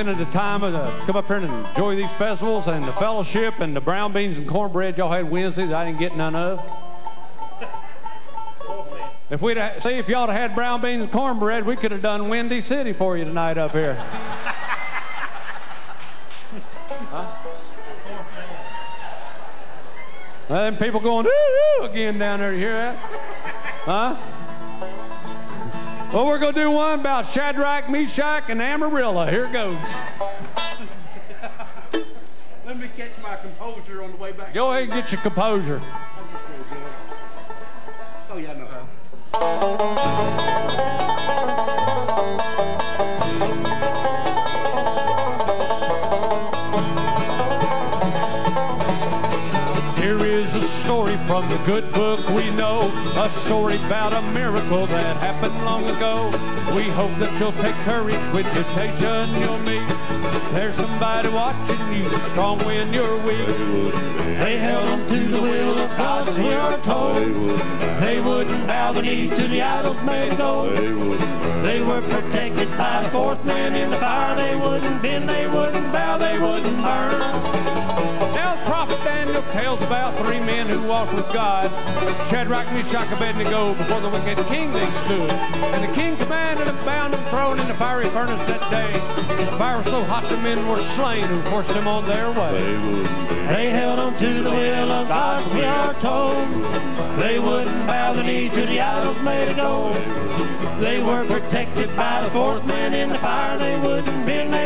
at the time the come up here and enjoy these festivals and the fellowship and the brown beans and cornbread y'all had Wednesday that I didn't get none of. If we'd have, see if y'all had had brown beans and cornbread, we could have done Windy City for you tonight up here. huh? And people going ooh, ooh again down there. You hear that? Huh? Well, we're going to do one about Shadrach, Meshach, and Amarillo. Here it goes. Let me catch my composure on the way back. Go ahead and get your composure. Oh, yeah, I know how. Story from the good book we know, a story about a miracle that happened long ago. We hope that you'll take courage with temptation you'll meet. There's somebody watching you, strong when you're weak. They held them to the will of God, as we are told. They wouldn't bow the knees to the idols made of gold. They were protected by the fourth man in the fire. They wouldn't bend, they wouldn't bow, they wouldn't three men who walked with God. Shadrach, Meshach, Abednego, before the wicked king they stood. And the king commanded them, bound and thrown in the fiery furnace that day. The fire was so hot the men were slain who forced them on their way. They held on to the will of God, we are told. They wouldn't bow the knee to the idols made of gold. They were protected by the fourth man in the fire. They wouldn't bend, they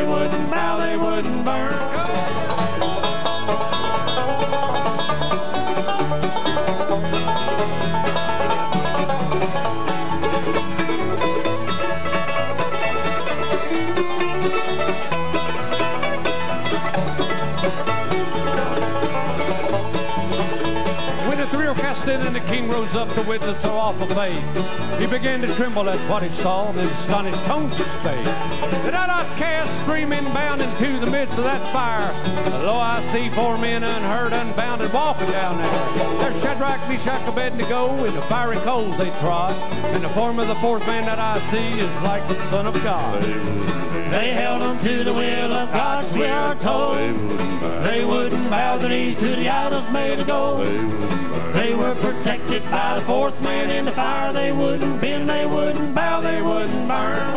and the king rose up to witness their awful fate. He began to tremble at what he saw, and in astonished tones he spake. Did I not cast three men bound into the midst of that fire? Lo, I see four men unhurt, unbounded, walking down there. There's Shadrach, Meshach, Abednego, in the fiery coals they trod, and the form of the fourth man that I see is like the Son of God. They held them to the will of God, we are told. They wouldn't bow the knees to the idols made of gold. They were protected by the fourth man in the fire. They wouldn't bend, they wouldn't bow, they wouldn't burn.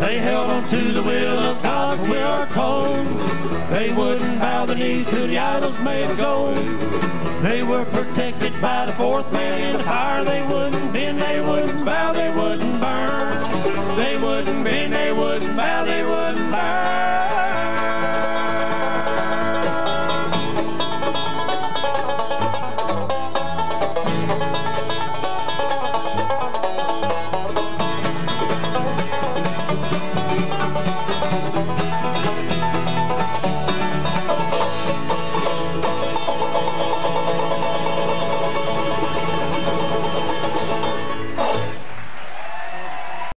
They held on to the will of God, we are told. They wouldn't knees to the idols made of gold. They were protected by the fourth man in the fire. They